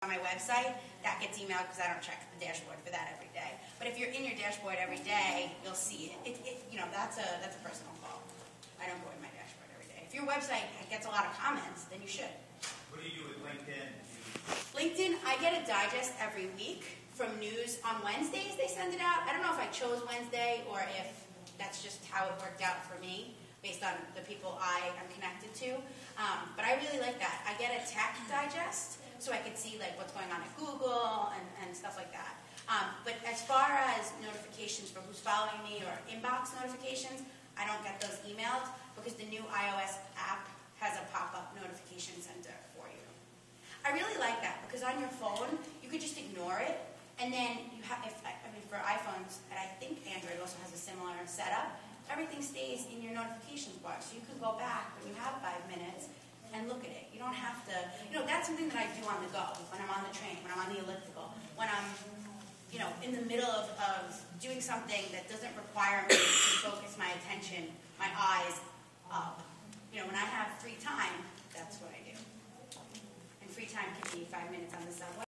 on my website, that gets emailed because I don't check the dashboard for that every day. But if you're in your dashboard every day, you'll see it. It, it you know, that's a, that's a personal call. I don't go in my dashboard every day. If your website gets a lot of comments, then you should. What do you do with LinkedIn? LinkedIn, I get a digest every week from news on Wednesdays. They send it out. I don't know if I chose Wednesday or if that's just how it worked out for me based on the people I am connected to. Um, but I really like that. I get a tech digest so I could see like what's going on at Google and, and stuff like that. Um, but as far as notifications for who's following me or inbox notifications, I don't get those emailed because the new iOS app has a pop-up notification center for you. I really like that because on your phone you could just ignore it, and then you have. If I mean, for iPhones, and I think Android also has a similar setup. Everything stays in your notifications bar, so you can go back when you have five minutes and look at it. You don't have to, something that I do on the go, when I'm on the train, when I'm on the elliptical, when I'm, you know, in the middle of, of doing something that doesn't require me to focus my attention, my eyes up. You know, when I have free time, that's what I do. And free time can be five minutes on the subway.